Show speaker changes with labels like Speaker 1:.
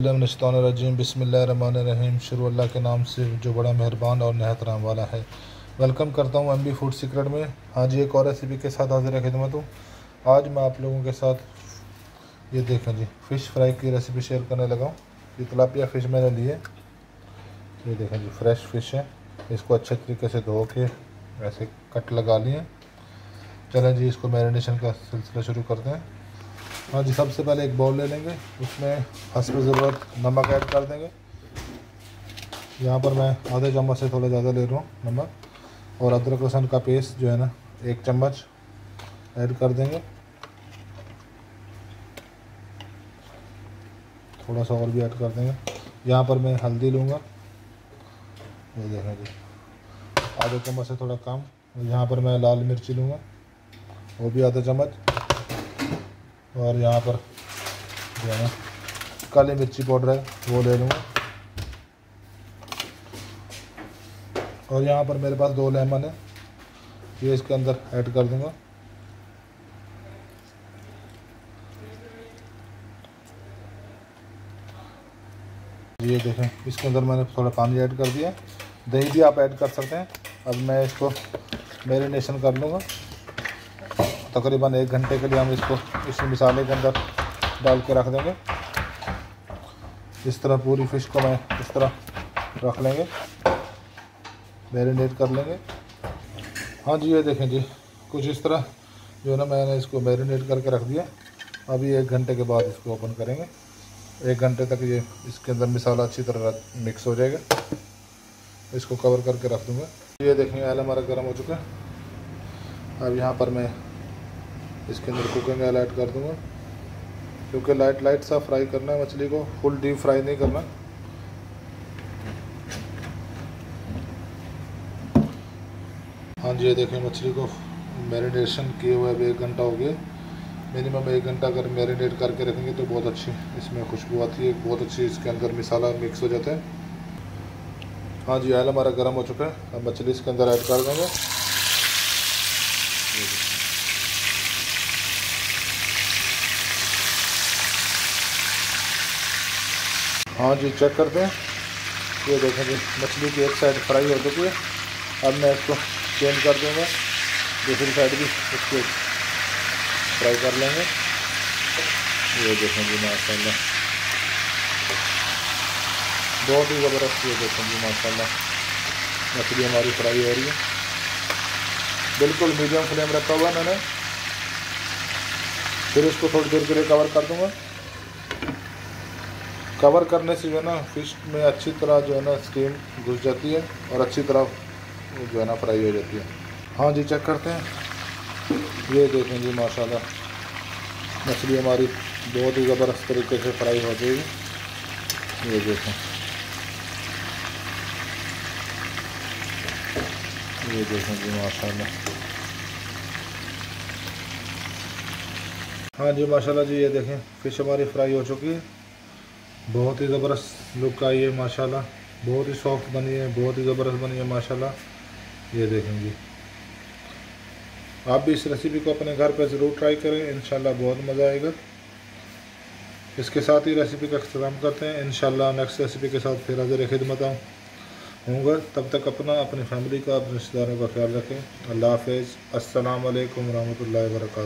Speaker 1: रजीम शुरू अल्लाह के नाम से जो बड़ा मेहरबान और नहत राम वाला है। वेलकम करता हूँ एम बी फ़ूड सीक्रेट में। हाँ जी, एक और रेसिपी के साथ हाजिर खिदमत। हूँ आज मैं आप लोगों के साथ ये देखें जी फ़िश फ्राई की रेसिपी शेयर करने लगा हूँ। ये तलापिया फ़िश मैंने लिए ये देखें जी फ्रेश फ़िश है। इसको अच्छे तरीके से धो के ऐसे कट लगा लिए। चलें जी, इसको मैरिनेशन का सिलसिला शुरू करते हैं। हाँ जी, सबसे पहले एक बाउल ले लेंगे। उसमें हंसप ज़रूरत, नमक ऐड कर देंगे। यहाँ पर मैं आधे चम्मच से थोड़ा ज़्यादा ले रहा हूँ नमक और अदरक लहसुन का पेस्ट जो है ना, एक चम्मच ऐड कर देंगे। थोड़ा सा और भी ऐड कर देंगे। यहाँ पर मैं हल्दी लूँगा। ये देखें जी, आधे चम्मच से थोड़ा कम। यहाँ पर मैं लाल मिर्ची लूँगा। वो भी आधा चम्मच। और यहाँ पर जो है काली मिर्ची पाउडर है, वो ले लूँगा। और यहाँ पर मेरे पास दो लेमन है, ये इसके अंदर ऐड कर दूँगा। ये देखें, इसके अंदर मैंने थोड़ा पानी ऐड कर दिया। दही भी आप ऐड कर सकते हैं। अब मैं इसको मैरिनेशन कर लूँगा। तकरीबन एक घंटे के लिए हम इसको इसी मिसाले के अंदर डाल के रख देंगे। इस तरह पूरी फ़िश को मैं इस तरह रख लेंगे। मैरिनेट कर लेंगे। हाँ जी, ये देखें जी, कुछ इस तरह जो है ना मैंने इसको मैरिनेट करके रख दिया। अभी एक घंटे के बाद इसको ओपन करेंगे। एक घंटे तक ये इसके अंदर मिसाला अच्छी तरह मिक्स हो जाएगा। इसको कवर करके रख दूँगा। ये देखें आयल हमारा गर्म हो चुका है। अब यहाँ पर मैं इसके अंदर कुकिंग ऑयल ऐड कर दूँगा। क्योंकि लाइट लाइट सा फ्राई करना है मछली को फुल डीप फ्राई नहीं करना। हाँ जी, ये देखें मछली को मैरिनेशन किए हुए अभी एक घंटा हो गया। मिनिमम एक घंटा अगर मैरिनेट करके रखेंगे तो बहुत अच्छी इसमें खुशबू आती है, बहुत अच्छी इसके अंदर मिसाला मिक्स हो जाता है। हाँ जी ऑयल हमारा गर्म हो चुका है। अब मछली इसके अंदर ऐड कर देंगे। हाँ जी चेक करते हैं। ये देखें जी, मछली की एक साइड फ्राई हो चुकी है। अब मैं इसको चेंज कर दूँगा। दूसरी साइड भी इसको फ्राई कर लेंगे। ये देखें जी, माशाल्लाह। बहुत ही ज़बरदस्त ये देखें जी, माशाल्लाह। मछली हमारी फ्राई हो रही है। बिल्कुल मीडियम फ्लेम रखा हुआ मैंने फिर इसको थोड़ी देर के लिए कवर कर दूँगा। कवर करने से जो है ना फ़िश में अच्छी तरह जो है ना स्टीम घुस जाती है और अच्छी तरह जो है ना फ्राई हो जाती है। हाँ जी चेक करते हैं। ये देखें जी, माशाल्लाह। मछली हमारी बहुत ही ज़बरदस्त तरीके से फ्राई हो जाएगी। ये देखें। ये देखें जी, माशाल्लाह। हाँ जी, माशाल्लाह जी, ये देखें। फ़िश हमारी फ्राई हो चुकी है। बहुत ही ज़बरदस्त लुक आई है, माशाल्लाह। बहुत ही सॉफ्ट बनी है, बहुत ही ज़बरदस्त बनी है, माशाल्लाह। ये देखेंगे आप भी इस रेसिपी को अपने घर पर ज़रूर ट्राई करें इन बहुत मज़ा आएगा। इसके साथ ही रेसिपी का अख्ताम करते हैं इन नेक्स्ट रेसिपी के साथ फिर हाजिर खिदमत आऊँ। होंगे तब तक अपना, अपनी फैमिली का, अपने रिश्तेदारों का ख्याल रखें। अल्लाह हाफ़ अल्लाम वरहमल वर्का